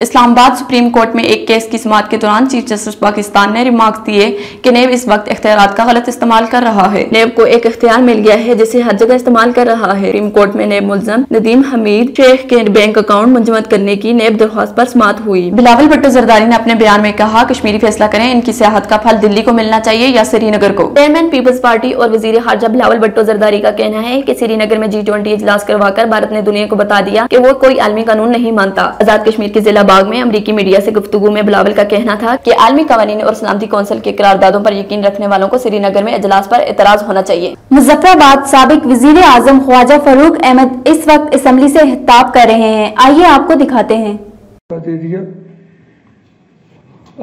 Islamabad supreme court में एक case की समात के दौरान चीफ जस्टिस पाकिस्तान ने रिमार्क दिए कि नेब इस वक्त इख्तियार का गलत इस्तेमाल कर रहा है। नेब को एक इख्तियार मिल गया है जिसे हर जगह इस्तेमाल कर रहा है। सुप्रीम कोर्ट में नेब मुलजम नदीम हमीद शेख के बैंक अकाउंट मुंजमद करने की नेब दरख्वास्त पर समात हुई। बिलावल भट्टो जरदारी ने अपने बयान में कहा कश्मीरी फैसला करें इनकी सियाहत का फल दिल्ली को मिलना चाहिए या श्रीनगर को? चेयरमैन पीपल्स पार्टी और वज़ीर खारजा बिलावल भट्टो जरदारी का कहना है की श्रीनगर में जी ट्वेंटी इजलास करवाकर भारत ने दुनिया को बता दिया की वो कोई आलमी कानून नहीं मानता। आज़ाद कश्मीर के जिला बाग में अमरीकी मीडिया से गुफ्तगू में बिलावल का कहना था कि आलमी कवानीन और सलामती कौंसिल के करारदादों पर यकीन रखने वालों को श्रीनगर में अजलास पर एतराज़ होना चाहिए। मुजफ्फराबाद सबक वज़ीर आज़म ख्वाजा फरूक अहमद इस वक्त असम्बली से खिताब कर रहे हैं। आइए आपको दिखाते हैं।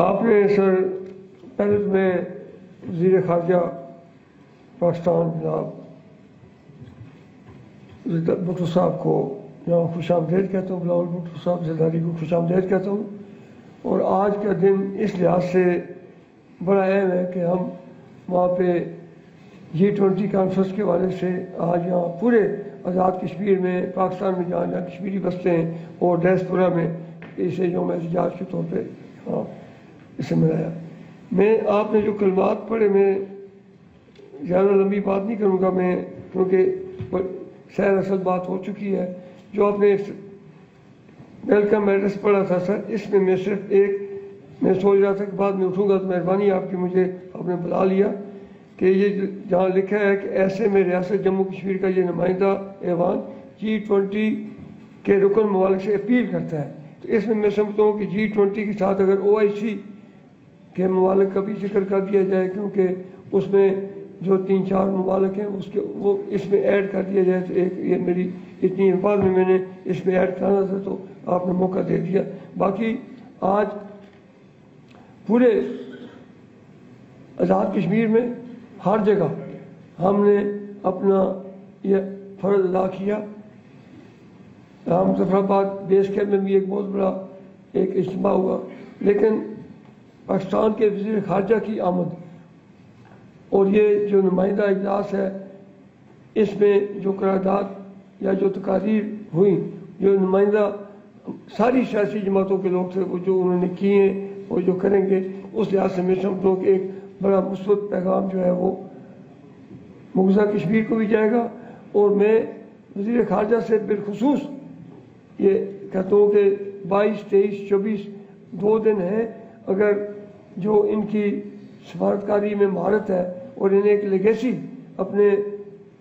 आपने सर पहले तो मैं वज़ीर खारजा पाकिस्तान जनाब भुट्टो साहब को यहाँ खुश आमदेद कहता हूँ बिलावल भुट्टो साहब जरदारी को खुश आमदेद कहता हूँ। और आज का दिन इस लिहाज से बड़ा अहम है कि हम वहाँ पे जी ट्वेंटी कॉन्फ्रेंस के वाले से आज यहाँ पूरे आज़ाद कश्मीर में, पाकिस्तान में जहाँ जहाँ कश्मीरी बसते हैं और डैसपुरा में इसे जो मैं एहतजाज के तौर पर हाँ इसे मनाया मैं, आपने जो कलमात पढ़े, मैं ज़्यादा लंबी बात नहीं करूँगा, मैं, क्योंकि सैर असल बात हो चुकी है। जो आपने वेलकम एड्रेस पढ़ा था सर इसमें मैं सिर्फ़ एक, मैं सोच रहा था कि बाद में उठूँगा तो मेहरबानी आपकी, मुझे आपने बुला लिया कि ये जहाँ लिखा है कि ऐसे में रियासत जम्मू कश्मीर का ये नुमाइंदा ऐवान जी ट्वेंटी के रुकन ममालिक से अपील करता है। तो इसमें मैं समझता हूँ कि जी ट्वेंटी के साथ अगर ओ आई सी के ममालिक का भी ज़िक्र कर दिया जाए, क्योंकि उसमें जो तीन चार ममालक हैं, उसके, वो इसमें ऐड कर दिया जाए तो एक ये मेरी इतनी बाद में मैंने इसमें ऐड कराना था तो आपने मौका दे दिया। बाकी आज पूरे आज़ाद कश्मीर में हर जगह हमने अपना यह फ़र्ज़ अदा किया। मुजफ्फराबाद बेस कैम्प में भी एक बहुत बड़ा एक इज्तम हुआ। लेकिन पाकिस्तान के वजी खारजा की आमद और ये जो नुमाइंदा इजलास है, इसमें जो करारदाद या जो तकारीर हुई, जो नुमाइंदा, सारी सियासी जमातों के लोग थे, वो जो उन्होंने किए हैं वो जो करेंगे, उस लिहाज से मैं समझता हूँ कि एक बड़ा मुस्बत पैगाम जो है वो मुगजा कश्मीर को भी जाएगा। और मैं वज़ीर खारजा से बिलखसूस ये कहता हूँ कि बाईस, तेईस, चौबीस दो दिन हैं। अगर जो इनकी सफारतकारी में महारत है और इन्हें एक लेगेसी अपने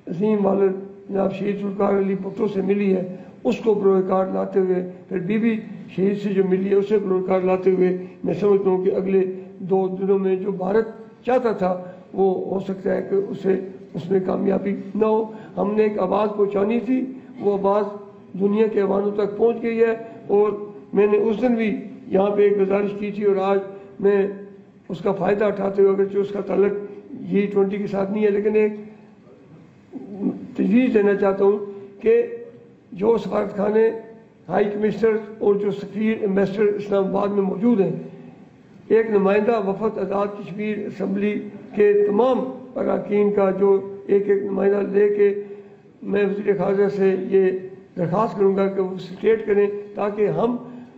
अजीम वाल जनाब शहीद जुल्कार अली भुट्टो से मिली है, उसको बरोकार लाते हुए, फिर बीबी शहीद से जो मिली है, उसे बरोकार लाते हुए मैं समझता हूँ कि अगले दो दिनों में जो भारत चाहता था, वो हो सकता है कि उसे उसमें कामयाबी न हो। हमने एक आवाज़ पहुँचानी थी, वो आवाज़ दुनिया के अवानों तक पहुँच गई है और मैंने उस दिन भी यहाँ पे एक गुजारिश की थी और आज मैं उसका फ़ायदा उठाते हुए अगर जो उसका तलक जी ट्वेंटी के साथ नहीं है, लेकिन एक तजवीज़ देना चाहता हूँ कि जो सफारत खाने हाई कमिश्नर और जो सफ़ीर एम्बेसडर इस्लामाबाद में मौजूद हैं, एक नुमाइंदा वफद आज़ाद कश्मीर असम्बली के तमाम अरकान का जो एक एक नुमाइंदा ले के मैं वजी खारजा से ये दरख्वास्त करूँगा कि वो स्टेट करें ताकि हम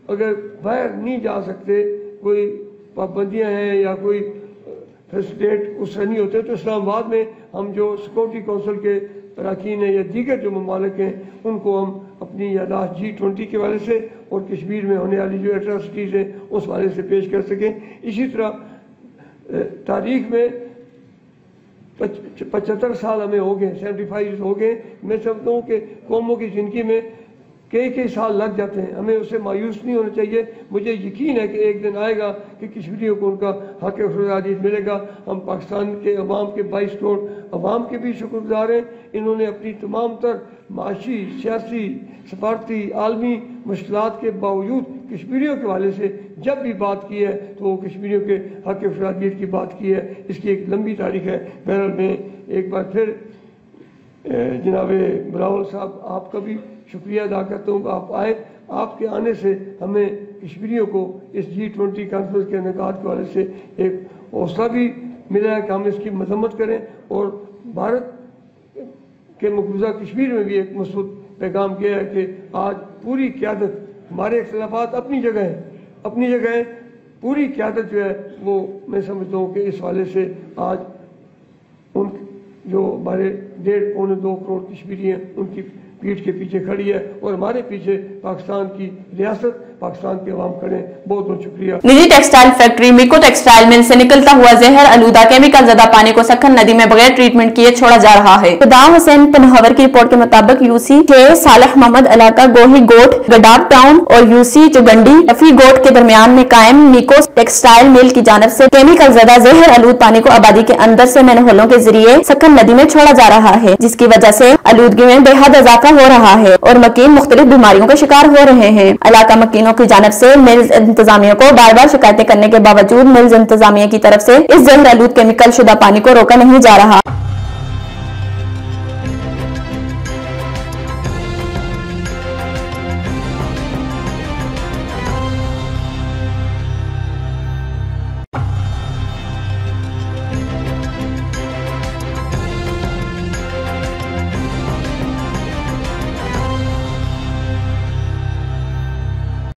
अगर बाहर नहीं जा सकते, कोई पाबंदियाँ हैं या कोई फैसिलिटेट उससे नहीं होते तो इस्लामाबाद में हम जो सिक्योरिटी काउंसिल के अरकान या दीगर जो ममालिक हैं, उनको हम अपनी यादाश्त जी ट्वेंटी के वाले से और कश्मीर में होने वाली जो एट्रासिटीज़ हैं, उस वाले से पेश कर सकें। इसी तरह तारीख में पचहत्तर साल हमें हो गए सेवेंटी फाइव हो गए। मैं समझता हूँ कि कौमों की ज़िंदगी में कई कई साल लग जाते हैं। हमें उससे मायूस नहीं होना चाहिए। मुझे यकीन है कि एक दिन आएगा कि कश्मीरियों को उनका हक खुदादीज मिलेगा। हम पाकिस्तान के अवाम के बाईस करोड़ अवाम के भी शुक्रगुजार हैं। इन्होंने अपनी तमाम तर माशी, सियासी, सफारती, आलमी मुश्किल के बावजूद कश्मीरियों के वाले से जब भी बात की है तो वो कश्मीरियों के हक अफरादियत की बात की है। इसकी एक लंबी तारीख है। बहरहाल में एक बार फिर जनाब बिलावल साहब, आपका भी शुक्रिया अदा करता हूँ। आप आए, आपके आने से हमें कश्मीरियों को इस जी ट्वेंटी कॉन्फ्रेंस के इनका के वाले से एक हौसला भी मिला है कि हम इसकी मजम्मत करें और भारत के मकबूजा कश्मीर में भी एक मसूद पैगाम किया है कि आज पूरी क्यादत, हमारे इख्तलाफात अपनी जगह है। अपनी जगह है, पूरी क्यादत जो है वो मैं समझता हूँ कि इस वाले से आज उन जो हमारे डेढ़ पौने दो करोड़ कश्मीरी हैं, उनकी पीठ के पीछे खड़ी है और हमारे पीछे पाकिस्तान की रियासत पाकिस्तान के अवाम खड़े बहुत बहुत शुक्रिया। निजी textile factory Mico textile mill से निकलता हुआ जहर आलूदा केमिकल ज़्यादा पानी को सखन नदी में बगैर ट्रीटमेंट किए छोड़ा जा रहा है। खुदाम हुसैन पनहवर की रिपोर्ट के मुताबिक यूसी के सालह मोहम्मद इलाका गोही गोट गडाब टाउन और यूसी चुगंडी रफी गोट के दरमियान में कायम मिको टेक्सटाइल मिल की जानब ऐसी केमिकल ज़्यादा जहर आलूद पानी को आबादी के अंदर से मैनहोलों के ज़रिए सखन नदी में छोड़ा जा रहा है, जिसकी वजह ऐसी आलूदगी में बेहद इजाफा हो रहा है और मकीन मुख्तलिफ़ बीमारियों का शिकार हो रहे हैं। इलाका मकीनों की जानब से मिल्स इंतजामिया को बार बार शिकायतें करने के बावजूद मिल्स इंतजामिया की तरफ़ से इस जहर आलूद केमिकल शुदा पानी को रोका नहीं जा रहा।